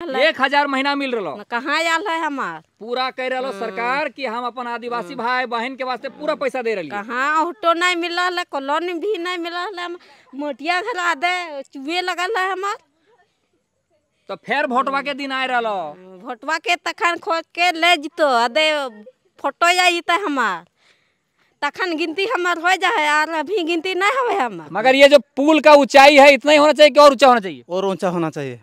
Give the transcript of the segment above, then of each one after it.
एक हज़ार महीना मिल रहा कहाँ आयल है हमार? पूरा कह रहा सरकार कि हम अपन आदिवासी भाई बहन के वास्ते पूरा पैसा दे रही कहाँ ऑटो नहीं मिल है कॉलोनी भी नहीं मिल है मोटिया घर आदे चूहे लगल है हमार। तो फिर वोटवा के दिन आए रहा भोटवा के तखन खोज के ले जितो अदे फ़ोटो आ जते हमार। तखन गिनती हमार हो जाए और अभी गिनती नहीं होवे हमार। मगर ये जो पुल का ऊंचाई है इतना ही होना चाहिए कि और ऊँचा होना चाहिए? और ऊँचा होना चाहिए।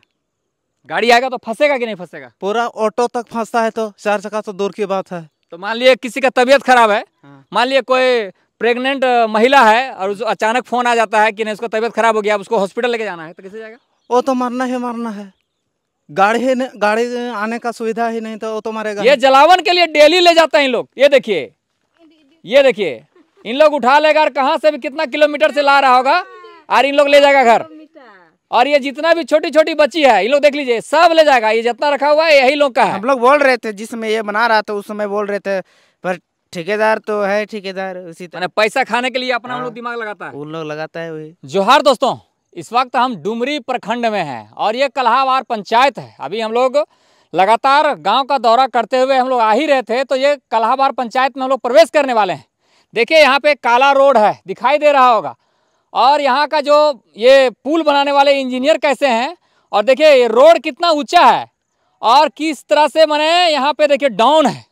गाड़ी आएगा तो फंसेगा कि नहीं फंसेगा? पूरा ऑटो तक फंसता है तो चार चक्का तो दूर की बात है। तो मान लिए किसी का तबीयत खराब है हाँ। मान लिए कोई प्रेग्नेंट महिला है और उस अचानक फ़ोन आ जाता है कि नहीं उसका तबीयत खराब हो गया अब उसको हॉस्पिटल लेके जाना है तो कैसे जाएगा? वो तो मरना ही मरना है। गाड़ी ही गाड़ी आने का सुविधा ही नहीं तो वो तो मरेगा ये जलावन के लिए डेली ले जाते हैं इन लोग। ये देखिए ये देखिए इन लोग उठा लेगा और कहाँ से भी कितना किलोमीटर से ला रहा होगा और इन लोग ले जाएगा घर। और ये जितना भी छोटी छोटी बच्ची है ये लोग देख लीजिए सब ले जाएगा। ये जितना रखा हुआ है यही लोग का है। हम लोग बोल रहे थे जिस समय ये बना रहा था उस समय बोल रहे थे पर ठेकेदार तो है ठेकेदार उसी तरह। पैसा खाने के लिए अपना हाँ। लोग दिमाग लगाता है। उन लोग लगाता है वही। जोहार दोस्तों इस वक्त हम डुमरी प्रखंड में हैं और ये कल्हावार पंचायत है। अभी हम लोग लगातार गाँव का दौरा करते हुए हम लोग आ ही रहे थे तो ये कल्हावार पंचायत में हम लोग प्रवेश करने वाले हैं। देखिए यहाँ पे काला रोड है दिखाई दे रहा होगा। और यहाँ का जो ये पुल बनाने वाले इंजीनियर कैसे हैं? और देखिए, ये रोड कितना ऊँचा है। और किस तरह से मैंने यहाँ पे देखिए डाउन है।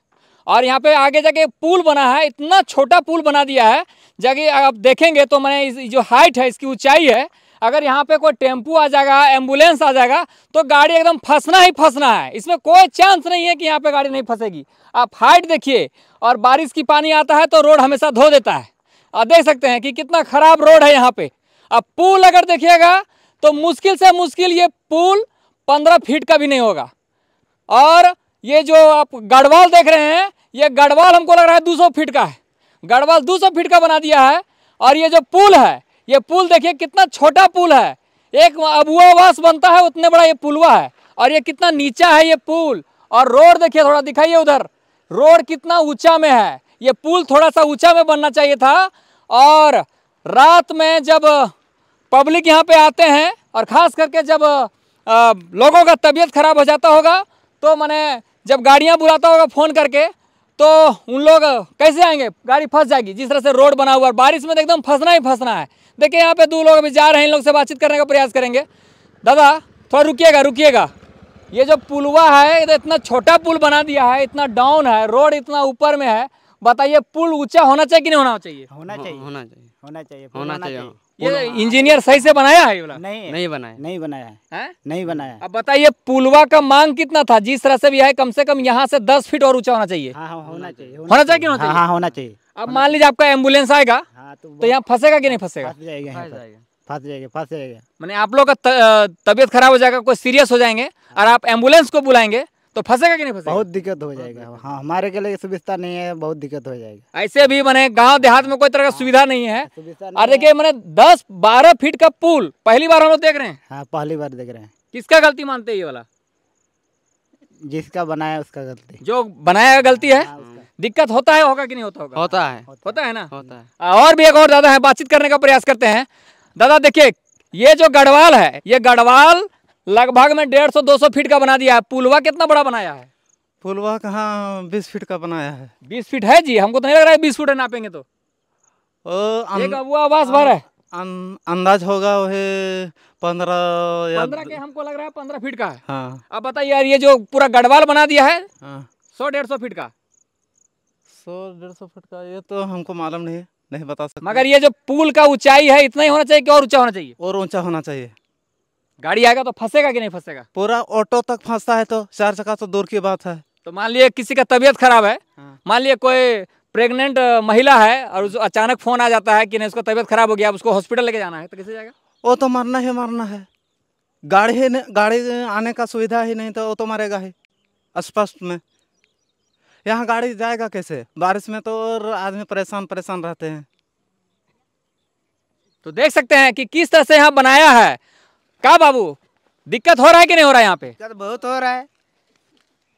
और यहाँ पे आगे जाके पुल बना है, इतना छोटा पुल बना दिया है। जगह आप देखेंगे तो मैंने जो हाइट है, इसकी ऊंचाई है, अगर यहाँ पे कोई टेंपू आ जाएगा एंबुलेंस आ जाएगा तो गाड़ी एकदम फंसना ही फंसना है। इसमें कोई चांस नहीं है कि यहाँ पे गाड़ी नहीं फंसेगी। आप हाइट देखिए, और बारिश की पानी आता है तो रोड हमेशा धो देता है। और देख सकते हैं कि कितना खराब रोड है यहाँ पे। अब पुल अगर देखिएगा तो मुश्किल से मुश्किल ये पुल पंद्रह फीट का भी नहीं होगा। और ये जो आप गढ़वाल देख रहे हैं, ये गढ़वाल हमको लग रहा है 200 फीट का है। गढ़वाल 200 फीट का बना दिया है, और ये जो पुल है, ये पुल देखिए कितना छोटा पुल है। एक अबुआवास बनता है, उतने बड़ा ये पुलवा है, और ये कितना नीचा है ये पुल। और रोड देखिए, थोड़ा दिखाइए उधर। रोड कितना ऊँचा में है। ये पुल थोड़ा सा ऊँचा में बनना चाहिए था और रात में जब पब्लिक यहाँ पे आते हैं और ख़ास करके जब अ, लोगों का तबीयत खराब हो जाता होगा तो मैंने जब गाड़ियाँ बुलाता होगा फ़ोन करके तो उन लोग कैसे आएँगे? गाड़ी फंस जाएगी। जिस तरह से रोड बना हुआ है बारिश में तो एकदम फंसना ही फंसना है। देखिए यहाँ पे दो लोग अभी जा रहे हैं इन लोग से बातचीत करने का प्रयास करेंगे। दादा थोड़ा रुकिएगा रुकिएगा। ये जो पुलवा है तो इतना छोटा पुल बना दिया है इतना डाउन है रोड इतना ऊपर में है बताइए पुल ऊँचा होना चाहिए कि नहीं होना चाहिए? होना चाहिए। होना चाहिए। होना चाहिए होना चाहिए ये इंजीनियर सही से बनाया है ये वाला? नहीं नहीं बनाए नहीं बनाया है। हैं? नहीं बनाया अब बताइए पुलवा का मांग कितना था? जिस तरह से भी है कम से कम यहाँ से दस फीट और ऊँचा होना चाहिए। हाँ हाँ होना चाहिए होना चाहिए होना हाँ चाहिए? हाँ होना चाहिए। अब मान लीजिए आपका एंबुलेंस आएगा हाँ तो तो यहाँ फंसेगा कि नहीं फंसेगा? फंस जाएगा। फंस जाएगा मैंने आप लोग का तबियत खराब हो जाएगा कोई सीरियस हो जाएँगे और आप एंबुलेंस को बुलाएँगे तो फंसेगा कि नहीं फंसेगा? बहुत दिक्कत हो जाएगा। हाँ हमारे के लिए सुविधा नहीं है बहुत दिक्कत हो जाएगा। ऐसे भी मैंने गाँव देहात में कोई तरह का सुविधा नहीं है। और देखिए मैंने दस बारह फीट का पुल पहली बार हम लोग देख रहे हैं। हाँ पहली बार देख रहे हैं। किसका गलती मानते हैं ये वाला? जिसका बनाया उसका गलती। जो बनाया गलती है हाँ, दिक्कत होता है होगा कि नहीं होता होगा? होता है। होता है ना? होता है। और भी एक और दादा है बातचीत करने का प्रयास करते हैं। दादा देखिए ये जो गढ़वाल है ये गढ़वाल लगभग में डेढ़ सौ दो सौ फीट का बना दिया है। पुलवा कितना बड़ा बनाया है? पुलवा कहाँ बीस फीट का बनाया है? बीस फीट है जी हमको तो नहीं लग रहा है बीस फीट है नापेंगे तो। वो आवास भर है। अं, अंदाज होगा वही पंद्रह या पंद्रह के हमको लग रहा है पंद्रह फीट का है। हाँ। अब बताइए यार ये जो पूरा गढ़वाल बना दिया है हाँ। सौ डेढ़ सौ फीट का। सौ डेढ़ सौ फीट का ये तो हमको मालूम नहीं नहीं बता सकते। मगर ये जो पुल का ऊंचाई है इतना ही होना चाहिए कि और ऊँचा होना चाहिए? और ऊँचा होना चाहिए। गाड़ी आएगा तो फंसेगा कि नहीं फंसेगा? पूरा ऑटो तक फंसता है तो चार चक्का तो दूर की बात है। तो मान लिए किसी का तबीयत खराब है हाँ। मान लिए कोई प्रेग्नेंट महिला है और उस अचानक फ़ोन आ जाता है कि नहीं उसका तबीयत खराब हो गया अब उसको हॉस्पिटल लेके जाना है तो कैसे जाएगा? वो तो मरना ही मरना है। गाड़ी ही गाड़ी आने का सुविधा ही नहीं तो वो तो मरेगा ही स्पष्ट में। यहाँ गाड़ी जाएगा कैसे? बारिश में तो और आदमी परेशान परेशान रहते हैं। तो देख सकते हैं कि किस तरह से यहाँ बनाया है का बाबू? दिक्कत हो रहा है कि नहीं हो रहा है यहाँ पे? दिक्कत बहुत हो रहा है।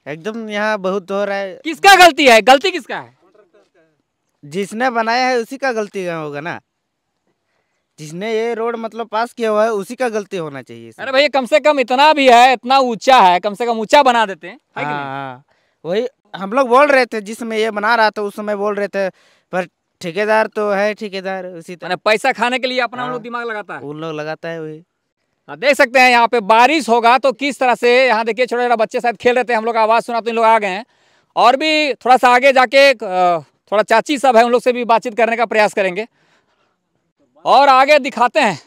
एकदम यहाँ बहुत हो रहा है। किसका गलती है? गलती किसका है? जिसने बनाया है उसी का गलती होगा ना। जिसने ये रोड मतलब पास किया हुआ है उसी का गलती होना चाहिए। अरे भैया कम से कम इतना भी है इतना ऊँचा है कम से कम ऊँचा बना देते हैं हाँ हाँ वही हम लोग बोल रहे थे जिस समय ये बना रहा था उस समय बोल रहे थे पर ठेकेदार तो है ठेकेदार उसी तरह। पैसा खाने के लिए अपना हम लोग हाँ। दिमाग लगाता है। उन लोग लगाता है वही। हाँ, देख सकते हैं यहाँ पे बारिश होगा तो किस तरह से यहाँ देखिए छोटे छोटे बच्चे शायद खेल रहे थे हम लोग आवाज़ सुना तो इन लोग आ गए हैं। और भी थोड़ा सा आगे जाके थोड़ा चाची सब है उन लोग से भी बातचीत करने का प्रयास करेंगे। और आगे दिखाते हैं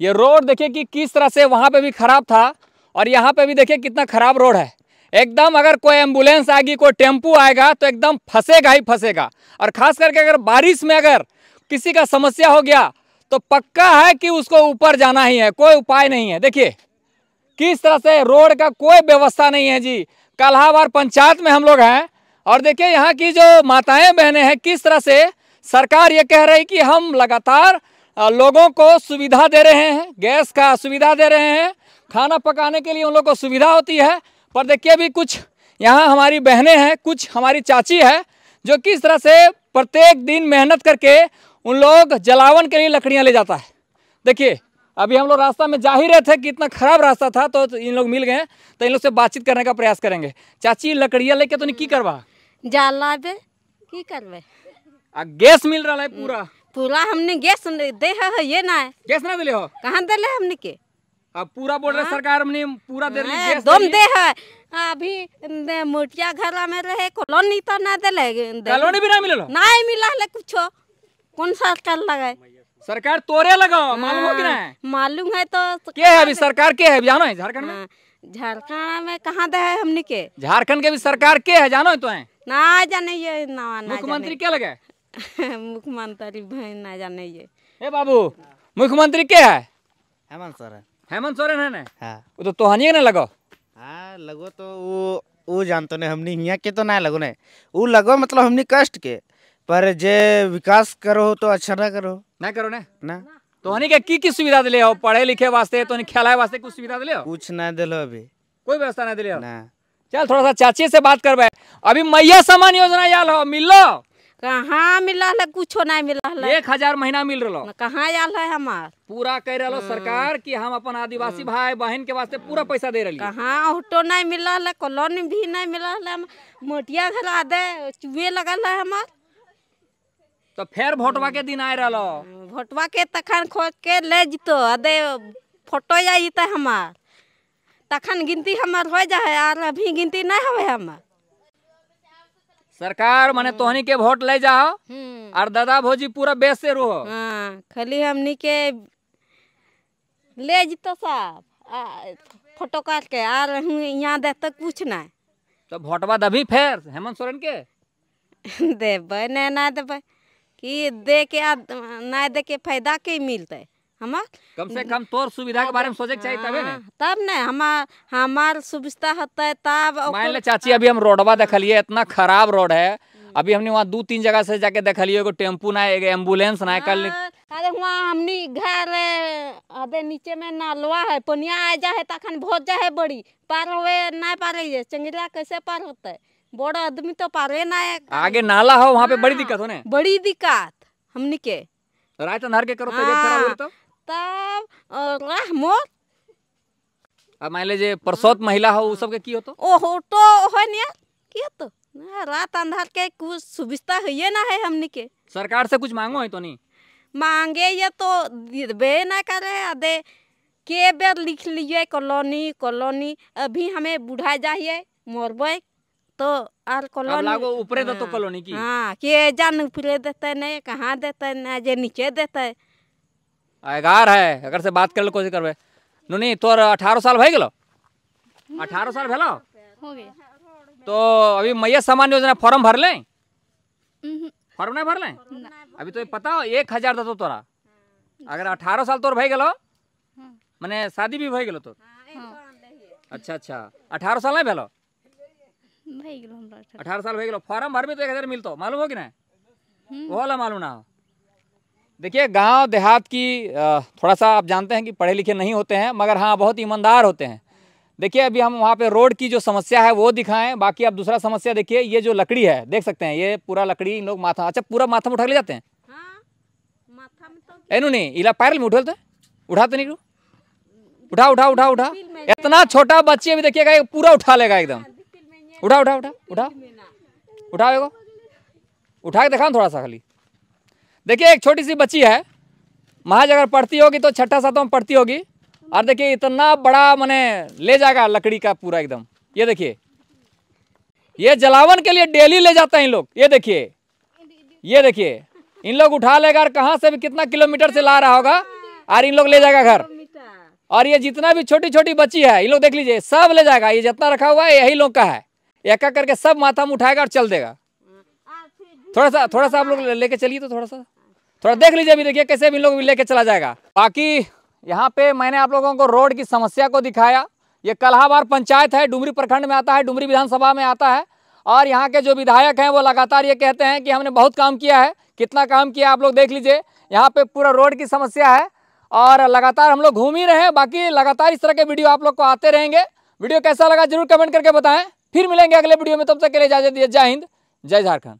ये रोड देखिए कि किस तरह से वहाँ पे भी खराब था और यहाँ पे भी देखिए कितना खराब रोड है। एकदम अगर कोई एंबुलेंस आएगी कोई टेंपू आएगा तो एकदम फंसेगा ही फंसेगा। और खास करके अगर बारिश में अगर किसी का समस्या हो गया तो पक्का है कि उसको ऊपर जाना ही है, कोई उपाय नहीं है। देखिए, किस तरह से रोड का कोई व्यवस्था नहीं है जी। कल्हावार पंचायत में हम लोग हैं, और देखिए यहाँ की जो माताएँ बहनें हैं, किस तरह से सरकार ये कह रही कि हम लगातार लोगों को सुविधा दे रहे हैं, गैस का सुविधा दे रहे हैं, खाना पकाने के लिए उन लोग को सुविधा होती है। पर देखिए भी कुछ यहाँ हमारी बहनें हैं, कुछ हमारी चाची है, जो किस तरह से प्रत्येक दिन मेहनत करके उन लोग जलावन के लिए लकड़ियाँ ले जाता है। देखिए अभी हम लोग रास्ता में जा ही रहे थे कि इतना खराब रास्ता था तो इन लोग मिल गए तो इन लोग से बातचीत करने का प्रयास करेंगे। चाची लकड़ियाँ लेके तो नहीं की करवा? जलाबे की करबे आ गैस मिल रहा है पूरा। पूरा हमने गैस दे है ये ना है। गैस ना दिले हो? कहाँ दिले हमने के? अब पूरा बोल रहे सरकार हमने पूरा दे हाँ, गैस एकदम दे है। अभी मोटिया घर में रहे कॉलोनी तो ना दिले। कॉलोनी भी ना मिले नहीं मिला है कुछो। कौन सरकार लगाए सरकार तोरे लगाओ मालूम हो कि ना हाँ, मालूम है तो के है अभी सरकार के है जानो है झारखंड में? हाँ, झारखंड में कहाँ दे है हमने के? झारखंड के भी सरकार के है जानो है तो है। ना जाने ये ना ना मुख्यमंत्री क्या लगे मुख्यमंत्री भाई ना जाने ये। ए बाबू मुख्यमंत्री के है? हेमंत सर हेमंत सोरेन है ना? हाँ। वो तो तोहनी ने लगो हाँ लगो तो वो वो जानते ने हमनी हियाँ के तो ना लगो ने वो लगो मतलब हमने कष्ट के। पर जे विकास करो तो अच्छा ना करो। नहीं करो ने? ना। तोहनी के की की सुविधा दिले हो? पढ़े लिखे वास्ते तो खेलाए वास्ते कुछ सुविधा दिले हो? कुछ ना दिलो अभी। कोई व्यवस्था नहीं दिले हो? ना। चल थोड़ा सा चाची से बात करबे। अभी मैया सम्मान योजना याल हो? मिल लो कहाँ मिला है? कुछो नहीं मिला है। एक हज़ार महीना मिल रहा कहाँ आयल है हमार? पूरा कह रहा सरकार कि हम अपन आदिवासी भाई बहन के वास्ते पूरा पैसा दे रही कहाँ ऑटो नहीं मिला है? कॉलोनी भी नहीं मिला है? मोटिया घर आदे चूहे लगल है हमार। तो फिर भोटवा के दिन आए रहा भोटवा के तखन खोज के ले जितो। अदे फ़ोटो जाई त हमार। तखन गिनती हमार हो जाए और अभी गिनती नहीं होवे हमार। सरकार माने तोहनी के वोट ले जाओ हम्म, और दादा भौजी पूरा बेस से रहो। हाँ खाली हमनी के ले जितो साहब। फ़ोटो काट के और हूँ यहाँ दे तक कुछ नहीं तो भोटवा दभी फिर हेमंत सोरेन के देबै नहीं ना देबै। कि दे के नहीं दे के फ़ायदा के मिलते। हमार कम से कम तोर सुविधा के बारे में सोचे चाहिए तबे ने। हाँ, तब नहीं हमार हमार सुविधा होते तब मान ले चाची अभी हम रोडवा देखलिए इतना खराब रोड है। अभी हमने वहाँ दो तीन जगह से जाके देखलिए एगो टेंपू ना एगो एंबुलेंस ना कल हाँ, अरे वहाँ हमनी घर अबे नीचे में नालवा है पनिया आ जा है तखन बहुत जा है बड़ी। पार होवे नहीं पारे ये चंगेरा कैसे पार होते? बड़ा आदमी तो पारे ना है आगे नाला हो वहाँ पे बड़ी दिक्कत हो ने? बड़ी दिक्कत हमनी के। रात अंधार के करो तबियत खराब हो तो? तब राह मोर। अब मान लीजिए प्रसौत महिला हो उ सबके की हो तो ओ हो तो है नहीं किया तो ना, रात अंधार के कुछ सुविधा है ना है हमनी के। सरकार से कुछ मांगो है तो नहीं? मांगे ये तो देबे ना करे अदे के बेर लिख लिए कॉलोनी कॉलोनी अभी हमें बुढ़ा जाइए मरबे। तो आर कॉलोनी लागो ऊपरे दो तो हाँ, कॉलोनी की। हाँ के जान ऊपरे देते नहीं कहाँ देते ना जे नीचे देते। एगार है अगर से बात करे लो कोशिश करबे। नुनी तोर अठारह साल भय गेलो? अठारह साल भेलो? हो गया तो अभी मैया सामान्य योजना फॉर्म भर ले फॉर्म नहीं भर ले अभी तो पता हो एक हज़ार दतो तोरा। अगर अठारह साल तोर भय गेलो माने शादी भी भय गेलो तोर। अच्छा अच्छा। अठारह साल नहीं भेलो? भई गेलो हमरा अठारह। साल भय गेलो फॉर्म भरबे तो एक हज़ार मिलतो। मालूम हो कि नहीं? वो वाला मालूम ना देखिए गाँव देहात की थोड़ा सा आप जानते हैं कि पढ़े लिखे नहीं होते हैं मगर हाँ बहुत ईमानदार होते हैं। देखिए अभी हम वहाँ पे रोड की जो समस्या है वो दिखाएँ। बाकी आप दूसरा समस्या देखिए ये जो लकड़ी है देख सकते हैं ये पूरा लकड़ी इन लोग माथा अच्छा पूरा माथा में उठा ले जाते हैं? हाँ माथा में तो एनु नहीं इला पैरल में उठल थे उठा तो नहीं उठा उठा उठा उठा। इतना छोटा बच्ची अभी देखिएगा पूरा उठा लेगा एकदम। उठा उठा उठा उठा। उठाओ एगो उठा के दिखाओ थोड़ा सा खाली। देखिए, एक छोटी सी बच्ची है। महाज अगर पढ़ती होगी तो छठा सातवां में पढ़ती होगी। और देखिए, इतना बड़ा मैंने ले जाएगा लकड़ी का पूरा एकदम। ये देखिए। ये जलावन के लिए डेली ले जाते हैं इन लोग। ये देखिए। ये देखिए। इन लोग उठा लेगा और कहाँ से भी कितना किलोमीटर से ला रहा होगा, और इन लोग ले जाएगा घर। और ये जितना भी छोटी छोटी बच्ची है ये लोग देख लीजिए, सब ले जाएगा। ये जितना रखा हुआ है, यही लोग का है। एक करके सब माथा में उठाएगा और चल देगा। थोड़ा सा थोड़ा सा आप लोग लेके चलिए तो थोड़ा सा। थोड़ा देख लीजिए अभी, देखिए कैसे भी लोग लेके चला जाएगा। बाकी यहाँ पे मैंने आप लोगों को रोड की समस्या को दिखाया। ये कल्हाबार पंचायत है, डुमरी प्रखंड में आता है, डुमरी विधानसभा में आता है। और यहाँ के जो विधायक हैं वो लगातार ये कहते हैं कि हमने बहुत काम किया है। कितना काम किया आप लोग देख लीजिए। यहाँ पे पूरा रोड की समस्या है और लगातार हम लोग घूम ही रहे हैं। बाकी लगातार इस तरह के वीडियो आप लोग को आते रहेंगे। वीडियो कैसा लगा ज़रूर कमेंट करके बताएँ। फिर मिलेंगे अगले वीडियो में, तब तक के लिए इजाज़त दिए जय हिंद, जय झारखंड।